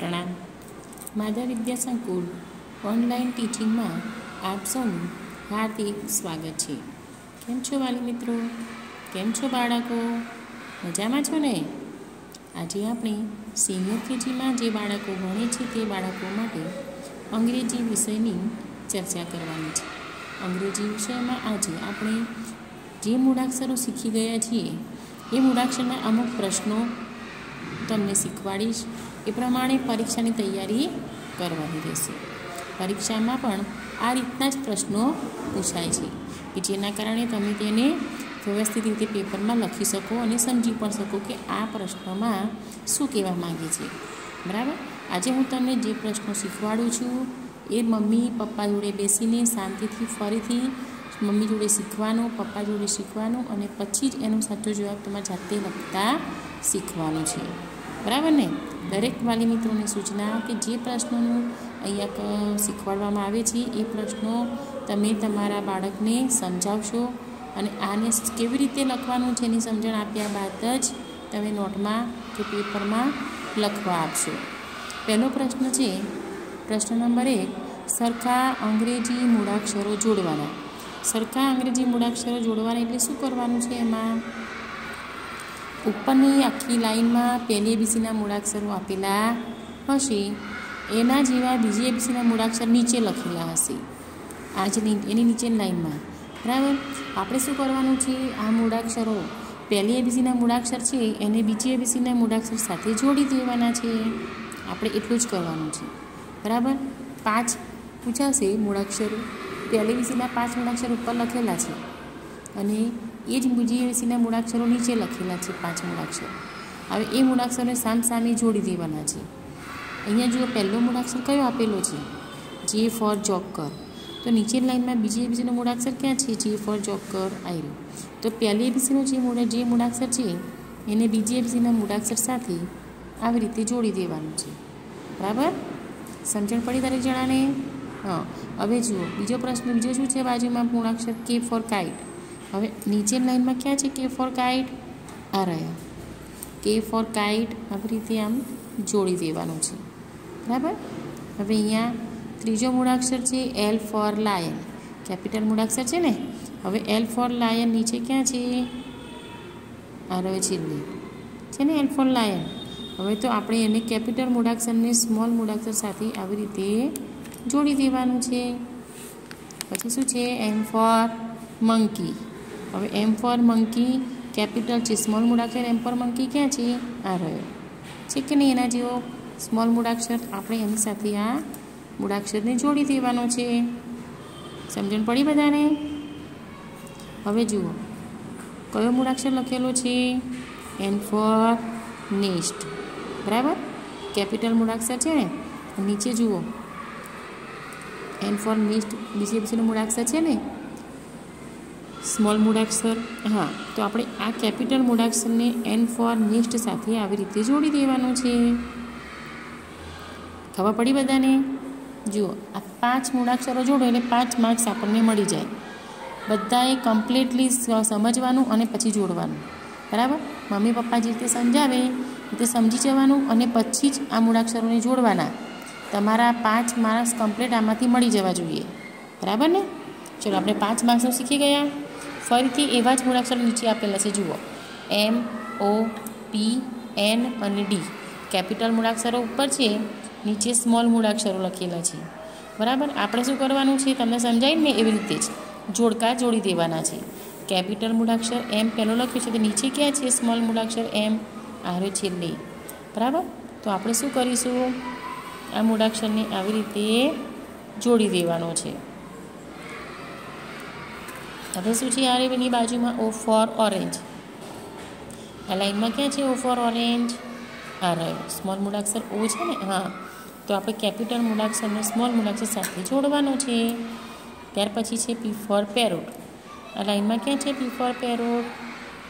પ્રણામ. માધા વિદ્યા સંકુલ ઓનલાઈન ટીચિંગમાં આપ સૌનું હાર્દિક સ્વાગત છે. કેમ છો વાલી મિત્રો? કેમ છો બાળકો? મજામાં છો ને? આજે આપણે સિનિયર કેજીમાં જે બાળકો ભણે છે તે બાળકો માટે અંગ્રેજી વિષયની ચર્ચા કરવાની છે. અંગ્રેજી વિષયમાં આજે આપણે જે મૂળાક્ષરો શીખી ગયા છીએ, એ મૂળાક્ષરના અમુક પ્રશ્નો તમને શીખવાડીશ. એ પ્રમાણે પરીક્ષાની તૈયારી કરવાની રહેશે. પરીક્ષામાં પણ આ રીતના જ પ્રશ્નો પૂછાય છે કે જેના કારણે તમે તેને વ્યવસ્થિત રીતે પેપરમાં લખી શકો અને સમજી પણ શકો કે આ પ્રશ્નમાં શું કહેવા માગે છે. બરાબર? આજે હું તમને જે પ્રશ્નો શીખવાડું છું, એ મમ્મી પપ્પા જોડે બેસીને શાંતિથી ફરીથી મમ્મી જોડે શીખવાનું, પપ્પા જોડે શીખવાનું અને પછી જ એનો સાચો જવાબ તમારે જાતે લખતા શીખવાનું છે. બરાબર ને? દરેક વાલી મિત્રોને સૂચના કે જે પ્રશ્નોનું અહીંયા શીખવાડવામાં આવે છે, એ પ્રશ્નો તમે તમારા બાળકને સમજાવશો અને આને કેવી રીતે લખવાનું છે એની સમજણ આપ્યા બાદ જ તમે નોટમાં કે પેપરમાં લખવા આપશો. પહેલો પ્રશ્ન છે, પ્રશ્ન નંબર એક, સરખા અંગ્રેજી મૂળાક્ષરો જોડવાના. સરખા અંગ્રેજી મૂળાક્ષરો જોડવાના એટલે શું કરવાનું છે એમાં? ઉપરની આખી લાઈનમાં પહેલી એબીસીના મૂળાક્ષરો આપેલા હશે. એના જેવા બીજી એબીસીના મૂળાક્ષર નીચે લખેલા હશે. આ જ એની નીચેની લાઈનમાં બરાબર? આપણે શું કરવાનું છે? આ મૂળાક્ષરો પહેલી એબીસીના મૂળાક્ષર છે, એને બીજી એબીસીના મૂળાક્ષર સાથે જોડી દેવાના છે. આપણે એટલું જ કરવાનું છે. બરાબર? પાંચ પૂછાશે મૂળાક્ષરો. પહેલી એબીસીના પાંચ મૂળાક્ષર ઉપર લખેલા છે. અને એ જ બીજી એબીસીના મૂળાક્ષરો નીચે લખેલા છે, પાંચ મૂળાક્ષર. હવે એ મૂળાક્ષરને સામ સામે જોડી દેવાના છે. અહીંયા જુઓ, પહેલો મૂળાક્ષર કયો આપેલો છે? જે ફોર જોકર તો નીચે લાઇનમાં બીજી એબીસીનો મૂળાક્ષર ક્યાં છે? જે ફોર જોકર આવ્યો તો પહેલી એબીસીનો જે મૂળ, જે મૂળાક્ષર છે, એને બીજી એબીસીના મૂળાક્ષર સાથે આવી રીતે જોડી દેવાનું છે. બરાબર? સમજણ પડી દરેક જણાને? હા. હવે જુઓ, બીજો પ્રશ્ન, બીજો શું છે બાજુમાં? મૂળાક્ષર કે ફોર કાઇટ હવે નીચેની લાઇનમાં ક્યાં છે? કે ફોર કાઇટ આ રહ્યા. કે ફોર કાઇટ આવી રીતે આમ જોડી દેવાનું છે. બરાબર? હવે અહીંયા ત્રીજો મૂળાક્ષર છે એલ ફોર લાયન કેપિટલ મૂળાક્ષર છે ને? હવે એલ ફોર લાયન નીચે ક્યાં છે? આ રહ્યો છેલ્લે છે ને એલ ફોર લાયન હવે તો આપણે એને કેપિટલ મૂળાક્ષરને સ્મોલ મૂળાક્ષર સાથે આવી રીતે જોડી દેવાનું છે. પછી શું છે? એમ ફોર મંકી હવે એમ ફોર મંકી, કેપિટલ છે, સ્મોલ મૂળાક્ષર એમ ફોર મંકી ક્યાં છે? આ રહ્યો. છે કે નહીં એના જેવો? સ્મોલ મૂળાક્ષર આપણે એની સાથે આ મૂળાક્ષરને જોડી દેવાનો છે. સમજણ પડી બધાને? હવે જુઓ. કયો મૂળાક્ષર લખેલો છે? N for nest. બરાબર? કેપિટલ મૂળાક્ષર છે ને? નીચે જુઓ. એન ફોર નેસ્ટ બીજે બીજેનું મૂળાક્ષર છે ને? સ્મોલ મૂળાક્ષર હા, તો આપણે આ કેપિટલ મૂળાક્ષરને એન ફોર નેસ્ટ સાથે આવી રીતે જોડી દેવાનું છે. ખબર પડી બધાને? જુઓ, આ પાંચ મૂળાક્ષરો જોડો એટલે પાંચ માર્ક્સ આપણને મળી જાય. બધાએ કમ્પ્લીટલી સમજવાનું અને પછી જોડવાનું. બરાબર? મમ્મી પપ્પા જે રીતે સમજાવે તે સમજી જવાનું અને પછી જ આ મૂળાક્ષરોને જોડવાના. તમારા પાંચ માર્ક્સ કમ્પ્લીટ આમાંથી મળી જવા જોઈએ. બરાબર ને? ચલો, આપણે પાંચ માર્ક્સનું શીખી ગયા. ફરીથી એવા જ મૂળાક્ષરો નીચે આપેલા છે, જુઓ. એમ ઓ પી એન અને ડી કેપિટલ મૂળાક્ષરો ઉપર છે, નીચે સ્મોલ મૂળાક્ષરો લખેલા છે. બરાબર? આપણે શું કરવાનું છે? તમને સમજાવીને ને એવી રીતે જ? જોડકા જોડી દેવાના છે. કેપિટલ મૂળાક્ષર એમ પહેલો લખ્યું છે, તો નીચે ક્યાં છે? સ્મોલ મૂળાક્ષર એમ આવ્યો છેલ્લે. બરાબર? તો આપણે શું કરીશું? આ મૂળાક્ષરને આવી રીતે જોડી દેવાનો છે. હવે શું છે યાર એની બાજુમાં ઓ ફોર ઓરેન્જ આ લાઈનમાં ક્યાં છે ઓ ફોર ઓરેન્જ આ રહ્યો. સ્મોલ મૂળાક્ષર ઓ છે ને? હા. તો આપણે કેપિટલ મૂળાક્ષરને સ્મોલ મૂળાક્ષર સાથે જોડવાનું છે. ત્યાર પછી છે પી ફોર પેરોટ આ લાઇનમાં ક્યાં છે પી ફોર પેરોટ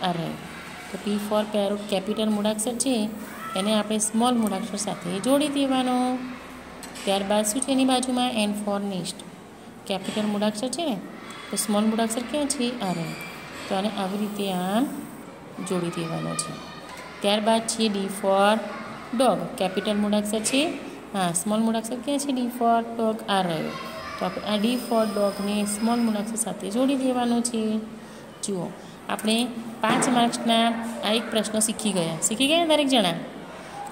આ રહ્યો. તો પી ફોર પેરોટ કેપિટલ મૂળાક્ષર છે. એને આપણે સ્મોલ મૂળાક્ષર સાથે જોડી દેવાનો. ત્યારબાદ શું છે એની બાજુમાં એન ફોર નેસ્ટ કેપિટલ મૂળાક્ષર છે ને? તો સ્મોલ મૂળાક્ષર ક્યાં છે? આ રહ્યો તો આને આવી રીતે આમ જોડી દેવાનો છે. ત્યારબાદ છે ડી ફોર ડોગ. કેપિટલ મૂળાક્ષર છે. હા, સ્મોલ મૂળાક્ષર ક્યાં છે? D for dog. આ રહ્યો. તો આપણે આ ડી ફોર ડોગને સ્મોલ મૂળાક્ષર સાથે જોડી દેવાનો છે. જુઓ, આપણે પાંચ માર્ક્સના આ એક પ્રશ્ન શીખી ગયા. શીખી ગયા દરેક જણા?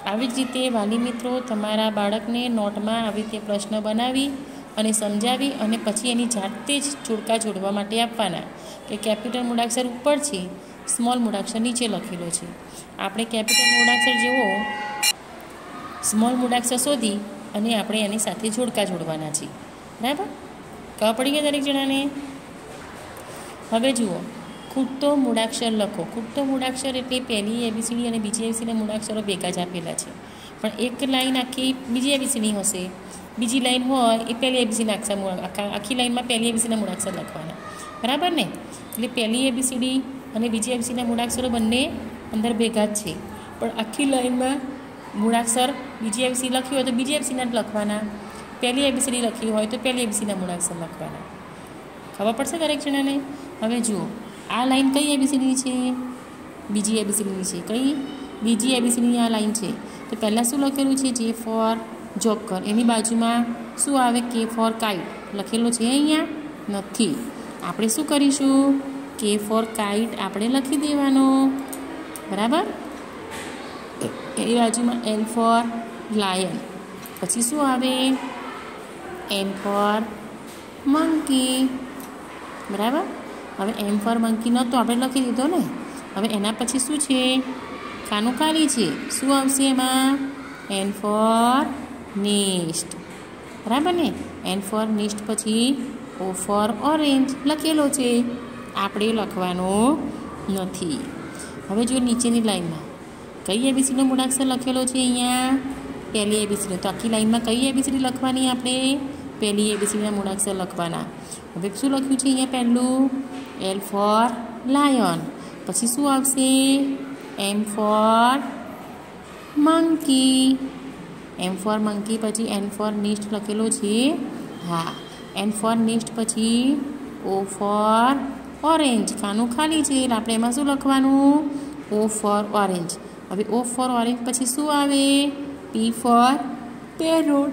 આવી જ રીતે વાલી મિત્રો તમારા બાળકને નોટમાં આવી રીતે પ્રશ્ન બનાવી અને સમજાવી અને પછી એની જાતે જ જોડકા જોડવા માટે આપવાના. કે કેપિટલ મૂળાક્ષર ઉપર છે, સ્મોલ મૂળાક્ષર નીચે લખેલો છે. આપણે કેપિટલ મૂળાક્ષર જેવો સ્મોલ મૂળાક્ષર શોધી અને આપણે એની સાથે જોડકા જોડવાના છે બરાબર? ખબર પડી ગયા દરેક જણાને? હવે જુઓ. ખૂટતો મૂળાક્ષર લખો. ખૂટતો મૂળાક્ષર એટલે પહેલી એબીસીડી અને બીજી એબીસીડી મૂળાક્ષરો ભેગા જ આપેલા છે. પણ એક લાઈન આખી બીજી એબીસીડી હશે. બીજી લાઈન હોય એ પહેલી એબીસીના અક્ષર આખી લાઈનમાં પહેલી એબીસીના મૂળાક્ષર લખવાના બરાબર ને એટલે પહેલી એબીસીડી અને બીજી એબીસીના મૂળાક્ષરો બંને અંદર ભેગા જ છે પણ આખી લાઈનમાં મૂળાક્ષર બીજી એબીસી લખ્યું હોય તો બીજી એબીસીના જ લખવાના પહેલી એબીસીડી લખી હોય તો પહેલી એબીસીના મૂળાક્ષર લખવાના ખબર પડશે દરેક જણાને હવે જુઓ આ લાઈન કઈ એબીસીડી છે બીજી એબીસીડીની છે કઈ બીજી એબીસીડીની આ લાઈન છે તો પહેલાં શું લખેલું છે જે ફોર જોકર એની બાજુમાં શું આવે કે ફોર કાઇટ લખેલું છે અહીંયા? નથી. આપણે શું કરીશું? કે ફોર કાઇટ આપણે લખી દેવાનો. બરાબર? એની બાજુમાં એલ ફોર લાયન પછી શું આવે? એમ ફોર મંકી બરાબર? હવે એમ ફોર મંકી નહોતો, આપણે લખી દીધો ને? હવે એના પછી શું છે? ખાનું ખાલી છે. શું આવશે એમાં? એન ફોર નિસ્ટ બરાબર ને? એન ફોર નિસ્ટ પછી ઓ ફોર ઓરેન્જ લખેલો છે. આપણે લખવાનો નથી. હવે જો નીચેની લાઈનમાં કઈ એબીસીનો મૂળાક્ષર લખેલો છે અહીંયા? પહેલી એબીસીનો તો આખી લાઈનમાં કઈ એબીસીડી લખવાની આપણે? પહેલી એબીસીડીના મૂળાક્ષર લખવાના. હવે શું લખ્યું છે અહીંયા પહેલું? એલ ફોર લાયન પછી શું આવશે? M for monkey M for monkey પછી એન ફોર નિસ્ટ લખેલો છે. હા, એન ફોર નિસ્ટ પછી ઓ ફોર ઓરેન્જ. ખાનું ખાલી છે એટલે આપણે એમાં શું લખવાનું? O for orange. હવે ઓ ફોર ઓરેન્જ પછી શું આવે? P for parrot.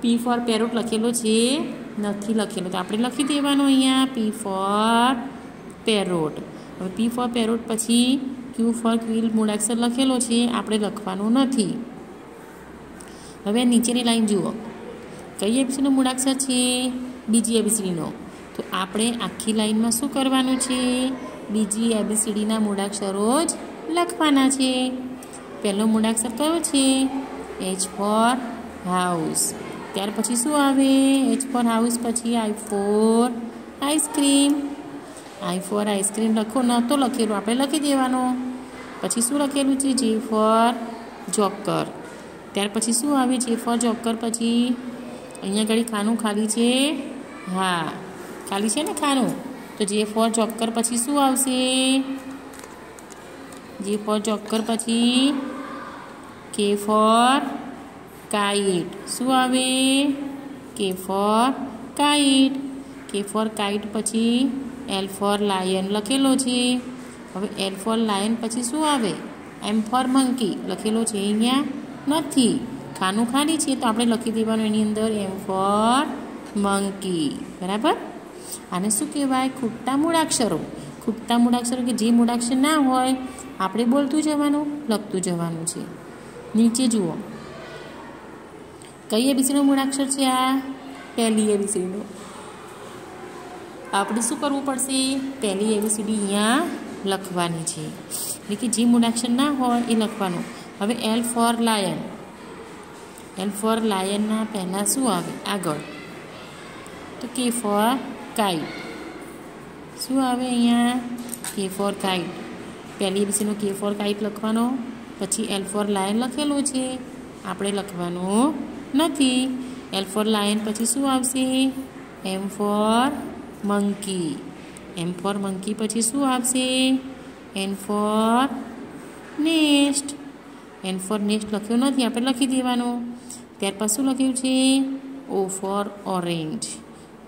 P for parrot લખેલો છે. નથી લખેલો. તો આપણે લખી દેવાનું અહીંયા. P for parrot. હવે પી ફોર પેરોટ પછી ક્યુ ફોર ક્વિલ મૂળાક્ષર લખેલો છે, આપણે લખવાનું નથી. હવે નીચેની લાઈન જુઓ. કઈ એબીસીનો મૂળાક્ષર છે? બીજી એબીસીડીનો તો આપણે આખી લાઈનમાં શું કરવાનું છે? બીજી એબીસીડીના મૂળાક્ષરો જ લખવાના છે. પહેલો મૂળાક્ષર કયો છે? એચ ફોર હાઉસ ત્યાર પછી શું આવે? એચ ફોર હાઉસ પછી I for ice cream I for ice cream લખો નહોતો લખેલું. આપણે લખી દેવાનો. પછી શું લખેલું છે? જે ફોર જોકર ત્યાર પછી શું આવે? જે ફોર જોકર પછી અહીંયા ઘડી ખાનું ખાલી છે? હા, ખાલી છે ને ખાનું? તો જે ફોર જોકર પછી શું આવશે? જે ફોર જોકર પછી કે ફોર કાઇટ. શું આવે? K for kite. K for kite પછી એલ ફોર લાયન લખેલો છે. હવે એલ ફોર લાયન પછી શું આવે? એમ ફોર મંકી લખેલો છે અહીંયા નથી. ખાનું ખાલી છે તો આપણે લખી દેવાનું એની અંદર એમ ફોર મંકી બરાબર? આને શું કહેવાય? ખૂટતા મૂળાક્ષરો. ખૂટતા મૂળાક્ષરો કે જે મૂળાક્ષર ના હોય, આપણે બોલતું જવાનું, લખતું જવાનું છે. નીચે જુઓ. કઈ એબીસીનો મૂળાક્ષર છે આ? પહેલી એબીસીનો આપણે શું કરવું પડશે? પહેલી એબીસીડી અહીંયા લખવાની છે. એટલે કે જે મૂળાક્ષર ના હોય એ લખવાનું. હવે L for lion L for લાયનના પહેલાં શું આવે? આગળ. તો કે ફોર કાઇટ શું આવે અહીંયા? કે ફોર કાઇટ પહેલી એબીસીનો કે ફોર કાઇટ લખવાનો. પછી એલ ફોર લાયન લખેલું છે. આપણે લખવાનું નથી. એલ ફોર લાયન પછી શું આવશે? M for monkey M for monkey પછી શું આવશે N for nest N for nest લખ્યું નથી, આપણે લખી દેવાનું. ત્યાર પછી શું લખ્યું છે? ઓ ફોર ઓરેન્જ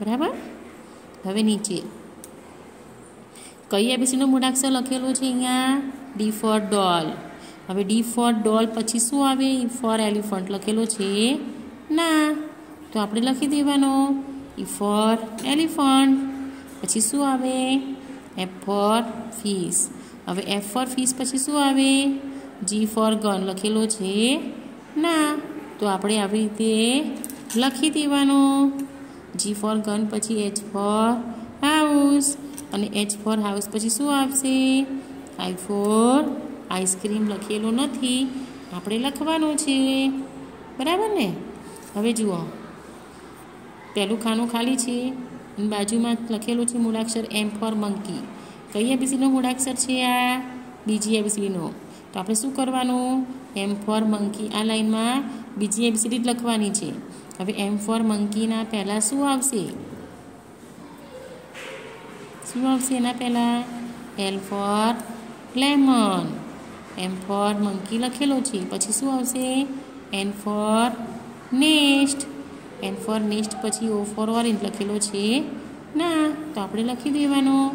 બરાબર? હવે નીચે. કઈ એબીસીનો મૂળાક્ષર લખેલું છે અહીંયા? ડી ફોર ડોલ હવે ડી ફોર ડોલ પછી શું આવે? ઈ ફોર એલિફન્ટ લખેલો છે? ના. તો આપણે લખી દેવાનો. ઈ ફોર એલિફન્ટ પછી શું આવે? એફ ફોર ફીસ હવે એફ ફોર ફીસ પછી શું આવે? જી ફોર ગન લખેલો છે. ના, તો આપણે આવી રીતે લખી દેવાનો. જી ફોર ગન પછી એચ ફોર હાઉસ અને એચ ફોર હાઉસ પછી શું આવશે? આઈ ફોર આઈસ્ક્રીમ લખેલો નથી. આપણે લખવાનું છે. બરાબર ને? હવે જુઓ. પહેલું ખાનું ખાલી છે. અને બાજુમાં લખેલું છે મૂળાક્ષર એમ ફોર મંકી કઈ એબીસીનો મૂળાક્ષર છે આ? બીજી એબીસીડીનો તો આપણે શું કરવાનું? એમ ફોર મંકી આ લાઈનમાં બીજી એબીસીડી જ લખવાની છે. હવે એમ ફોર મંકીના પહેલાં શું આવશે? શું આવશે એના પહેલાં? L for lemon M for monkey લખેલો છે. પછી શું આવશે? N for nest N for next પછી ઓ ફોર ઓરેન્જ લખેલો છે. ના, તો આપણે લખી દેવાનો.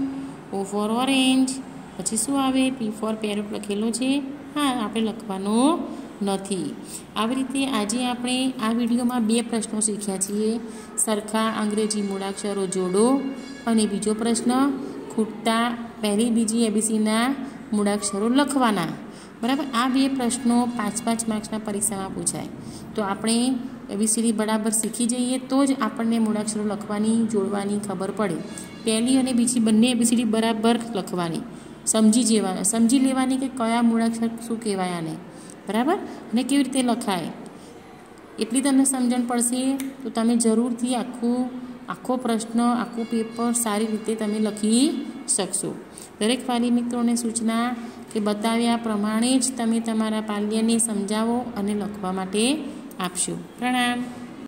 ઓ ફોર ઓરેન્જ પછી શું આવે? પી ફોર પેરોટ લખેલો છે. હા, આપણે લખવાનો નથી. આવી રીતે આજે આપણે આ વિડીયોમાં બે પ્રશ્નો શીખ્યા છીએ. સરખા અંગ્રેજી મૂળાક્ષરો જોડો. અને બીજો પ્રશ્ન, ખૂટતા પહેલી બીજી એબીસીના મૂળાક્ષરો લખવાના. બરાબર? આ બે પ્રશ્નો પાંચ પાંચ માર્ક્સના પરીક્ષામાં પૂછાય. તો આપણે એબીસીડી બરાબર શીખી જઈએ તો જ આપણને મૂળાક્ષરો લખવાની, જોડવાની ખબર પડે. પહેલી અને બીજી બંને એબીસીડી બરાબર લખવાની. સમજી જેવા સમજી લેવાની કે કયા મૂળાક્ષર શું કહેવાય આને. બરાબર? અને કેવી રીતે લખાય. એટલી તમને સમજણ પડશે, તો તમે જરૂરથી આખું, આખો પ્રશ્ન, આખું પેપર સારી રીતે તમે લખી શકશો. દરેક વાલી મિત્રોને સૂચના કે બતાવ્યા પ્રમાણે જ તમે તમારા પાલ્યને સમજાવો અને લખવા માટે આપશો. પ્રણામ.